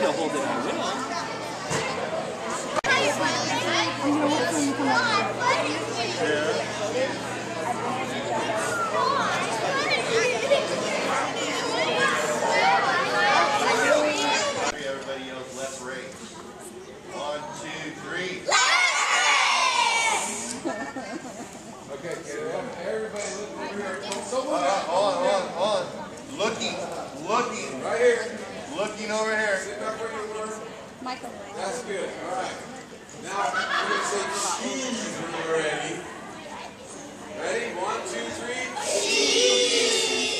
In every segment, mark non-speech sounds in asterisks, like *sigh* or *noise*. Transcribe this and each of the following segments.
me to hold it, I will. Now, we're going to say cheese ready. Ready? One, two, three. Cheese!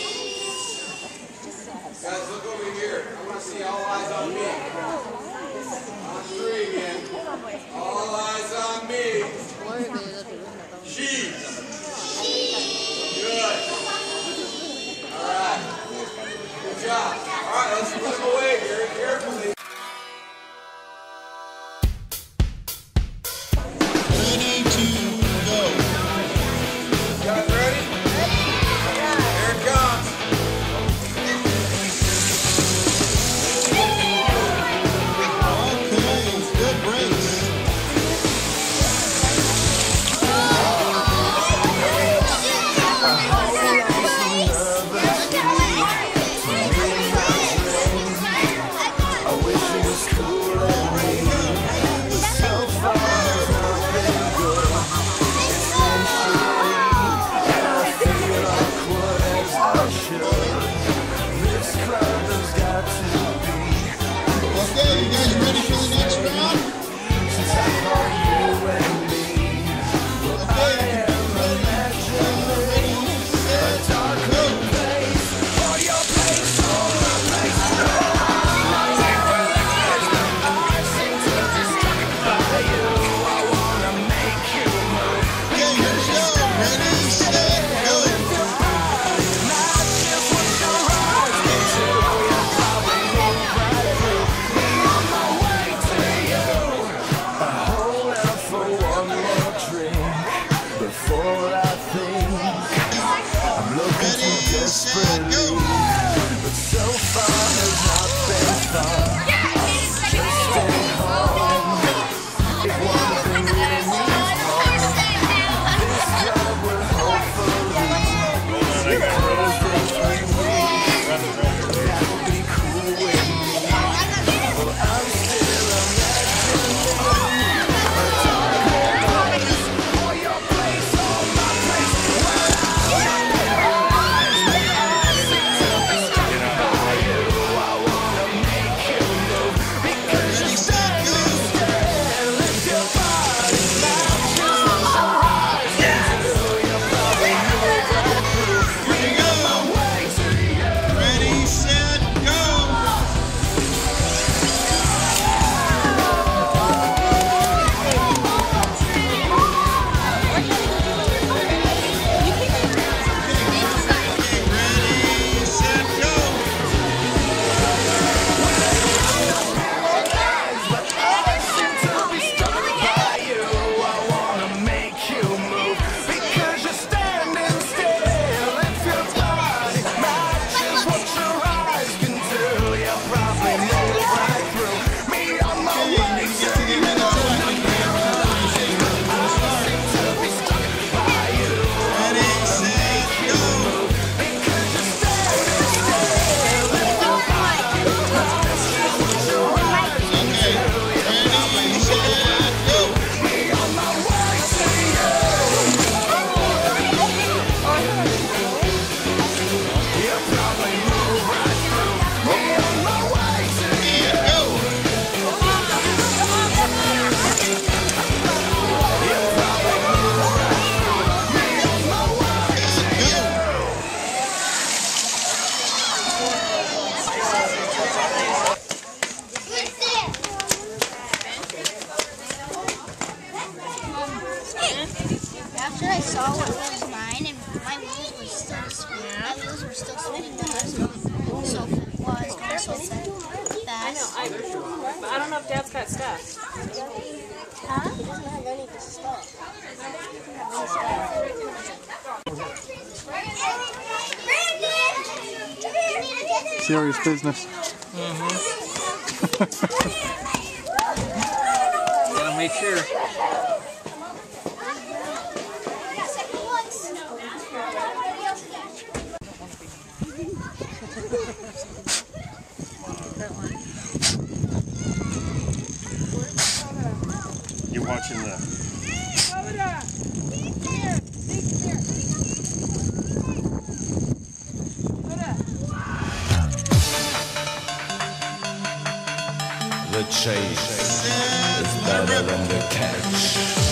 Guys, look over here. I want to see all eyes on me. desperate. I saw what was mine, and my wheels were still spinning. My wheels were still spinning because so was so fast. I know, I, but I don't know if Dad's got stuff. Huh? He doesn't have any stuff. Serious business. Mm-hmm. *laughs* Gotta make sure. The chase is better than the catch.